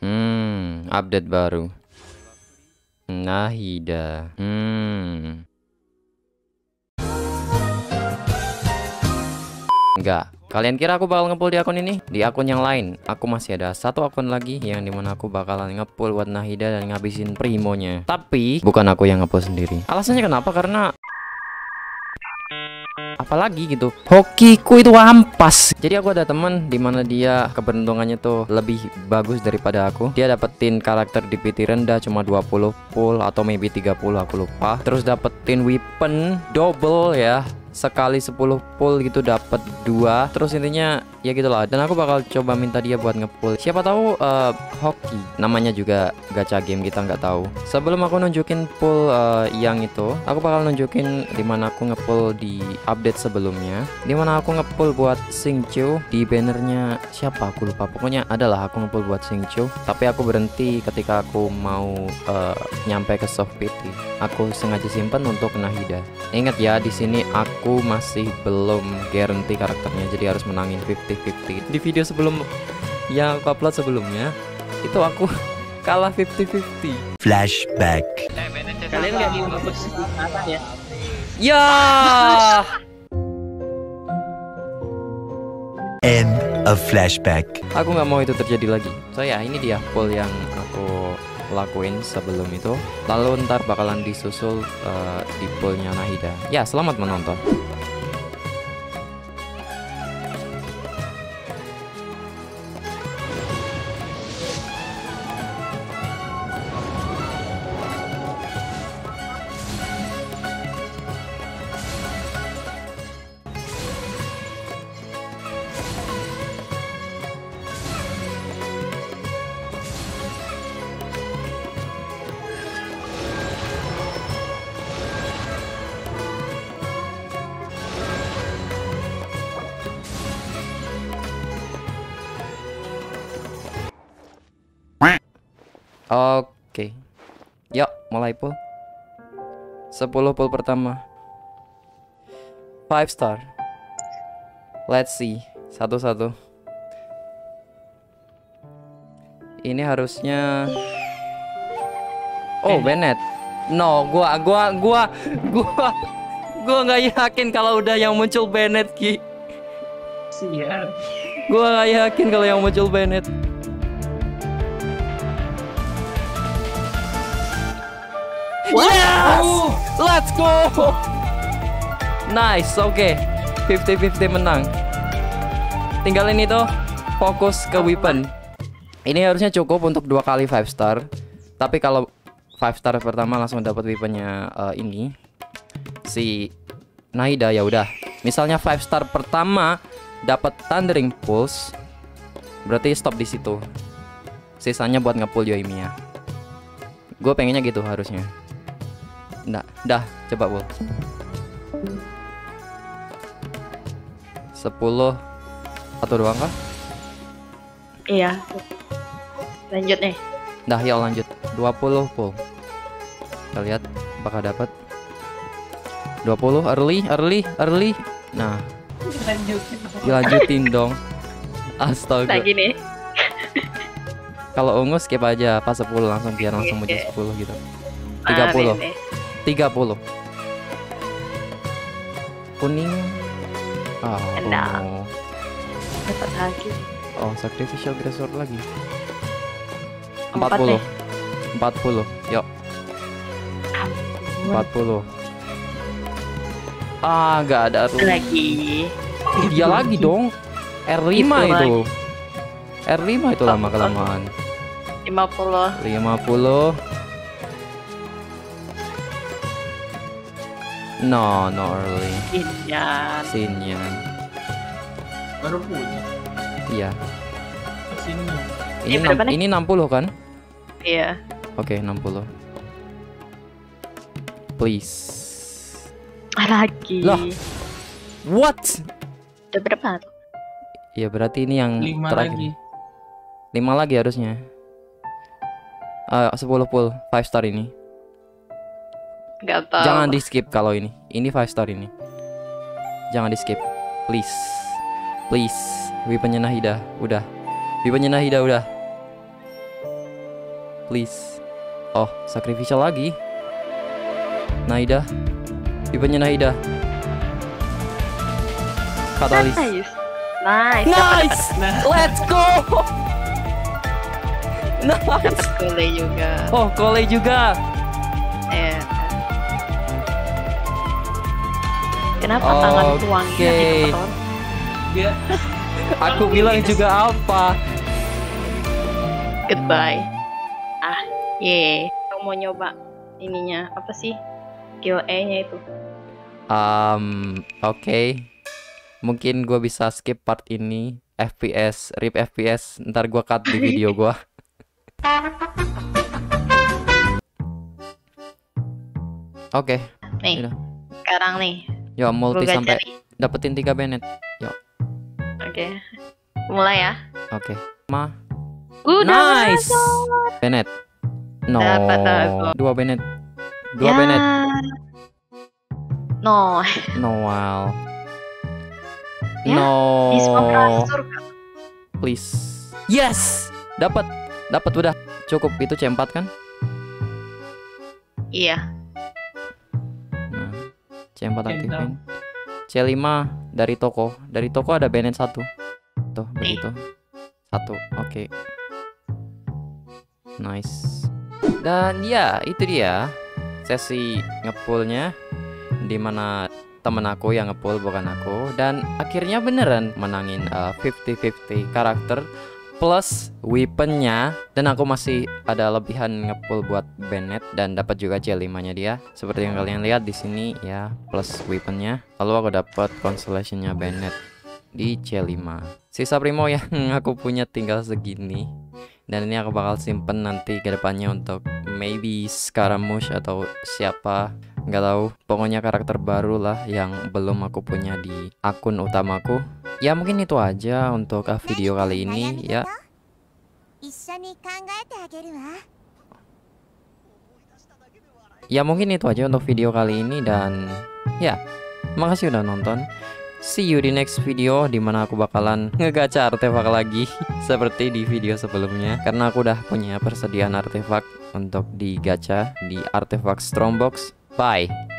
Hmm, update baru. Nahida. Hmm. Enggak. Kalian kira aku bakal ngepull di akun ini? Di akun yang lain, aku masih ada satu akun lagi yang di mana aku bakalan ngepull buat Nahida dan ngabisin primonya. Tapi bukan aku yang ngepull sendiri. Alasannya kenapa? Karena apalagi gitu. Hokiku itu ampas. Jadi aku ada teman di mana dia keberuntungannya tuh lebih bagus daripada aku. Dia dapetin karakter di PT rendah cuma 20 pull atau maybe 30 aku lupa. Terus dapetin weapon double ya sekali 10 pull gitu dapat dua. Terus intinya ya gitulah. Dan aku bakal coba minta dia buat ngepull. Siapa tahu uh, hoki. Namanya juga gacha game kita nggak tahu. Sebelum aku nunjukin pull uh, yang itu aku bakal nunjukin di mana aku ngepull di update sebelumnya. Di mana aku ngepull buat Singchu di bannernya siapa? Aku lupa. Pokoknya adalah aku ngepull buat Singchu tapi aku berhenti ketika aku mau uh, nyampe ke soft PT aku sengaja simpan untuk Nahida ingat ya di sini aku aku masih belum guarantee karakternya jadi harus menangin 50-50 di video sebelum yang aku upload sebelumnya itu aku kalah 50-50 flashback. Kalian nggak di ya ya! End of flashback. Aku nggak mau itu terjadi lagi. So ya ini dia poll yang aku lakuin sebelum itu. Lalu ntar bakalan disusul uh, di poolnya Nahida. Ya selamat menonton Oke. Yuk, mulai pull. 10 pull pertama. 5 star. Let's see. Satu-satu. Ini harusnya Oh, Bennett. No, gua gua gua gua gua nggak yakin kalau udah yang muncul Bennett, Ki. Siap. Gua nggak yakin kalau yang muncul Bennett. Yes! Let's go! Nice, oke. Okay. 50-50 menang. Tinggalin itu fokus ke weapon. Ini harusnya cukup untuk dua kali 5 star. Tapi kalau 5 star pertama langsung dapat weaponnya uh, ini si Naida ya udah. Misalnya 5 star pertama dapat Thundering Pulse, berarti stop di situ. Sisanya buat ngepull Yoimiya. Gue pengennya gitu harusnya. Nggak, dah, coba bu. 10 Satu doang kah? Iya. Lanjut nih. Dah, ya lanjut. 20 pul. Kita lihat apakah dapat. 20 early, early, early. Nah, Lanjutin. dilanjutin dong. Astaga. Lagi nih. Kalau ungu skip aja pas 10 langsung biar langsung Oke. 10 gitu. Ah, 30. ini. 30 kuning ah Enak. Dapat lagi. oh sacrificial grassword lagi Empat 40 nih. 40 yuk 40 ah nggak ada tuh Lagi. dia lagi dong R5 Itu itu, lagi. R5 itu lama kelamaan 50. 50 No, no early. Inyan. Sinyan. baru punya Iya. sini Ini Ini berapa enam- ini 60 kan? Iya. Oke, 60. Please. Ah, lagi. Lah. What? Udah berapa? Ya berarti ini yang lima terakhir. lagi 5 lagi harusnya. Eh 10 full 5 star ini. Gak tahu. Jangan di skip kalau ini. Ini 5 star ini. Jangan di skip. Please. Please. Weaponnya Nahida udah. Weaponnya Nahida udah. please. Oh, sacrificial lagi. Naida. Tipenya Naida. Katalis. Nice. Nice. Nice. Let's go. Nice. gole juga. Oh, Kole juga. Kenapa tuangnya itu kotor? Dia Aku bilang juga apa? Goodbye. Ah, ye. Kamu mau nyoba ininya apa sih? Kill E-nya itu. Um, oke. Mungkin gua bisa skip part ini. FPS, rip FPS. Ntar gua cut di video gua. Oke, Nih, Udah. sekarang nih. Yo multi sampai dapetin 3 Bennett. Oke. Mulai ya. Oke. Ma, Udah. nice. Bennett. No. Dapat. Dua Bennett. Dua Ya. Bennett. No. Ya, No. semua kasur Kak. Please. Yes. Dapat. Dapat udah. Cukup itu C4 kan? Iya. C4 Oke, aktifin. C5 dari toko. Dari toko ada Bennett satu. Tuh, begitu. Satu. Oke. Nice. Dan ya, itu dia sesi ngepullnya di mana temen aku yang ngepull bukan aku dan akhirnya beneran menangin uh, 50-50 karakter plus weaponnya dan aku masih ada lebihan ngepull buat Bennett dan dapat juga C5 nya dia. Seperti yang kalian lihat di sini ya plus weaponnya. Lalu aku dapat constellationnya Bennett di C5 sisa primo yang aku punya tinggal segini. Dan ini aku bakal simpen nanti ke depannya untuk maybe Scaramouche atau siapa nggak tahu. Pokoknya karakter baru lah yang belum aku punya di akun utamaku ya mungkin itu aja untuk ah, video kali ini ya. Ya mungkin itu aja untuk video kali ini dan ya makasih udah nonton. See you di next video di mana aku bakalan ngegacha artefak lagi seperti di video sebelumnya. Karena aku udah punya persediaan artefak untuk digacha di artefak strongbox. Bye!